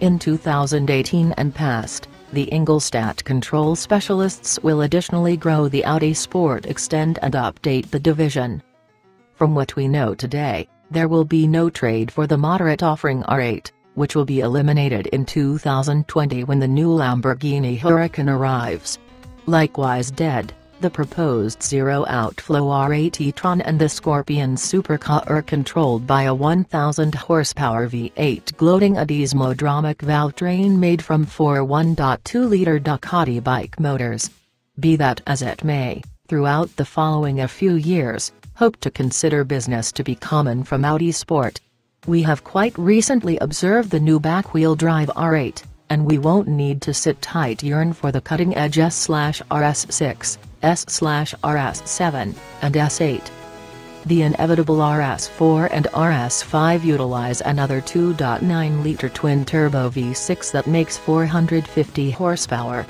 In 2018 and past, the Ingolstadt control specialists will additionally grow the Audi Sport extend and update the division. From what we know today, there will be no trade for the moderate offering R8, which will be eliminated in 2020 when the new Lamborghini Huracan arrives. Likewise dead, the proposed zero-outflow R8 e-tron and the Scorpion supercar are controlled by a 1000 horsepower V8 gloating a desmodromic valvetrain made from four 1.2-liter Ducati bike motors. Be that as it may, throughout the following a few years, hope to consider business to be common from Audi Sport. We have quite recently observed the new back-wheel drive R8, and we won't need to sit tight yearn for the cutting-edge S-RS6, S-RS7, and S8. The inevitable RS4 and RS5 utilize another 2.9-liter twin-turbo V6 that makes 450 horsepower.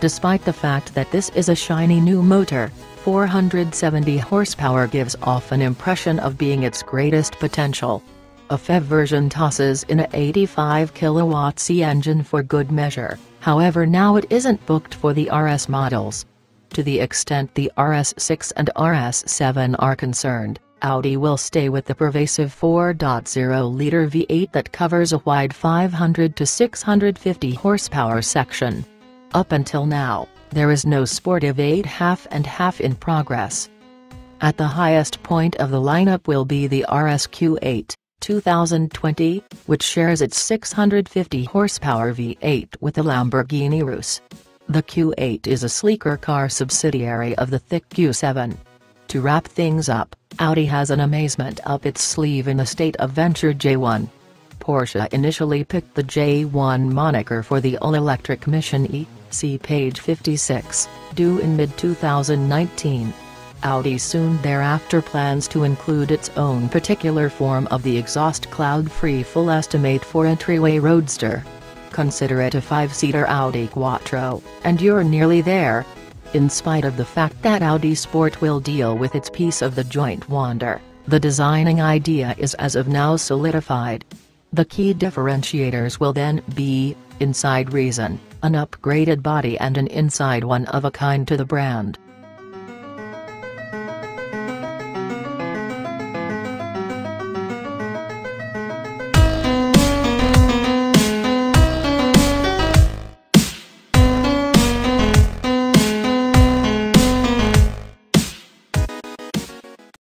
Despite the fact that this is a shiny new motor, 470 horsepower gives off an impression of being its greatest potential. A PHEV version tosses in a 85 kW e-engine for good measure, however now it isn't booked for the RS models. To the extent the RS6 and RS7 are concerned, Audi will stay with the pervasive 4.0-liter V8 that covers a wide 500 to 650 horsepower section. Up until now, there is no sporty V8 half and half in progress. At the highest point of the lineup will be the RSQ8. 2020, which shares its 650 horsepower V8 with the Lamborghini Urus. The Q8 is a sleeker car subsidiary of the thick Q7. To wrap things up, Audi has an amazement up its sleeve in the state of venture J1. Porsche initially picked the J1 moniker for the all-electric Mission E, see page 56, due in mid-2019. Audi soon thereafter plans to include its own particular form of the exhaust cloud-free full estimate for entryway roadster. Consider it a five-seater Audi Quattro, and you're nearly there. In spite of the fact that Audi Sport will deal with its piece of the joint wander, the designing idea is as of now solidified. The key differentiators will then be, inside reason, an upgraded body and an inside one of a kind to the brand.